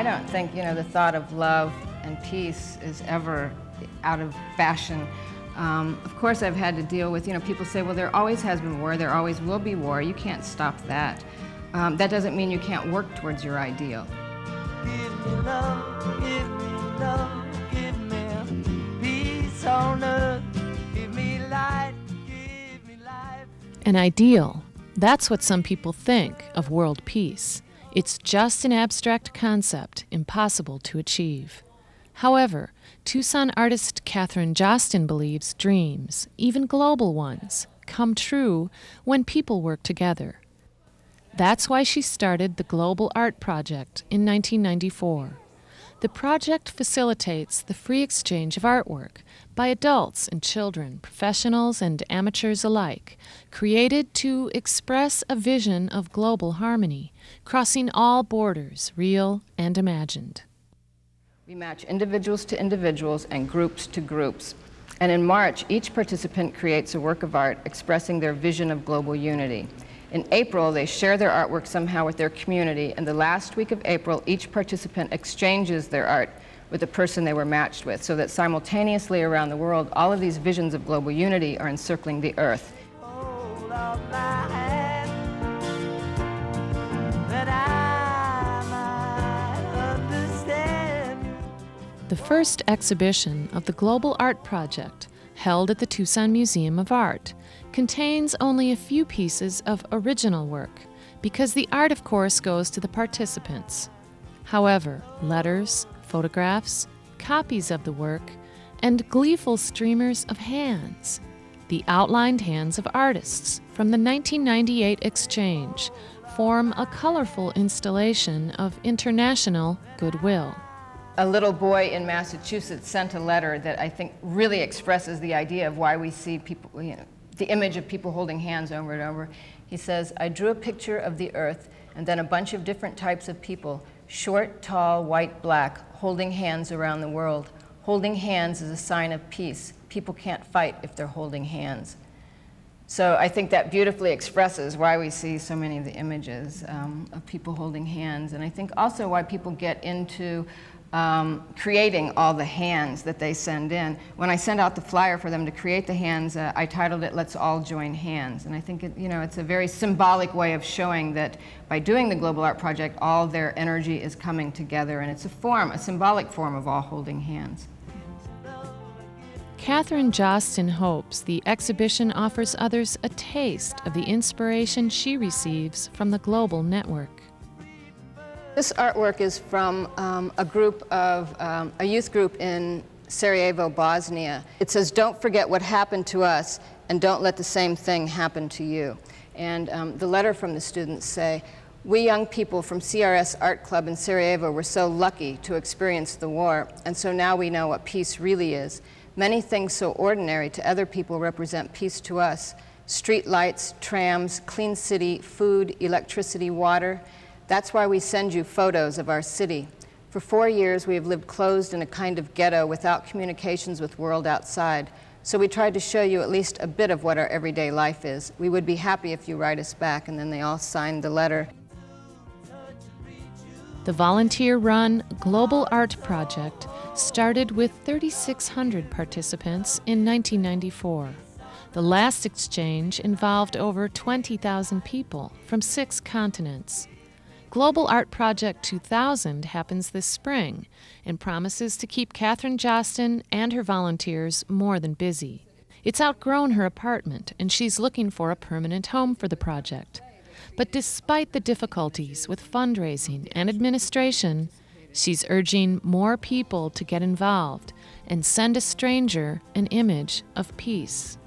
I don't think, you know, the thought of love and peace is ever out of fashion. Um, of course, I've had to deal with, you know, people say, well, there always has been war, there always will be war. You can't stop that. Um, that doesn't mean you can't work towards your ideal. Give me love, give me love, give me peace on earth, give me light, give me life. An ideal. That's what some people think of world peace. It's just an abstract concept, impossible to achieve. However, Tucson artist Katherine Josten believes dreams, even global ones, come true when people work together. That's why she started the Global Art Project in 1994. The project facilitates the free exchange of artwork by adults and children, professionals and amateurs alike, created to express a vision of global harmony, crossing all borders, real and imagined. We match individuals to individuals and groups to groups. And in March, each participant creates a work of art expressing their vision of global unity. In April, they share their artwork somehow with their community, and the last week of April, each participant exchanges their art with the person they were matched with, so that simultaneously around the world, all of these visions of global unity are encircling the earth. The first exhibition of the Global Art Project, held at the Tucson Museum of Art, contains only a few pieces of original work, because the art, of course, goes to the participants. However, letters, photographs, copies of the work, and gleeful streamers of hands, the outlined hands of artists from the 1998 exchange, form a colorful installation of international goodwill. A little boy in Massachusetts sent a letter that I think really expresses the idea of why we see people, you know, the image of people holding hands over and over. He says, I drew a picture of the earth and then a bunch of different types of people short, tall, white, black, holding hands around the world. Holding hands is a sign of peace. People can't fight if they're holding hands. So I think that beautifully expresses why we see so many of the images um, of people holding hands. And I think also why people get into um, creating all the hands that they send in. When I send out the flyer for them to create the hands, uh, I titled it "Let's All Join Hands," and I think it, you know it's a very symbolic way of showing that by doing the Global Art Project, all their energy is coming together, and it's a form, a symbolic form of all holding hands. Katherine Josten hopes the exhibition offers others a taste of the inspiration she receives from the global network. This artwork is from um, a group of, um, a youth group in Sarajevo, Bosnia. It says, don't forget what happened to us and don't let the same thing happen to you. And um, the letter from the students say, we young people from CRS Art Club in Sarajevo were so lucky to experience the war, and so now we know what peace really is. Many things so ordinary to other people represent peace to us. Street lights, trams, clean city, food, electricity, water. That's why we send you photos of our city. For four years, we have lived closed in a kind of ghetto without communications with world outside. So we tried to show you at least a bit of what our everyday life is. We would be happy if you write us back. And then they all signed the letter. The volunteer run Global Art Project started with 3,600 participants in 1994. The last exchange involved over 20,000 people from six continents. Global Art Project 2000 happens this spring and promises to keep Katherine Josten and her volunteers more than busy. It's outgrown her apartment and she's looking for a permanent home for the project. But despite the difficulties with fundraising and administration, she's urging more people to get involved and send a stranger an image of peace.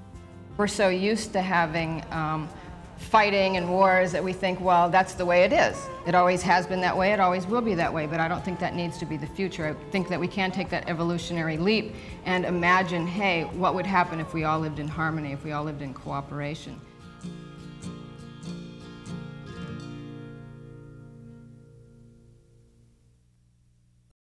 We're so used to having um, fighting and wars that we think, well, that's the way it is. It always has been that way, it always will be that way, but I don't think that needs to be the future. I think that we can take that evolutionary leap and imagine, hey, what would happen if we all lived in harmony, if we all lived in cooperation.